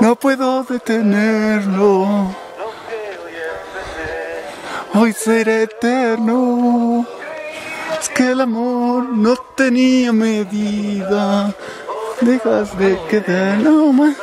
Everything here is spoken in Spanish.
No puedo detenerlo. Hoy seré eterno. Es que el amor no tenía medida. Dejas de quedar, no más.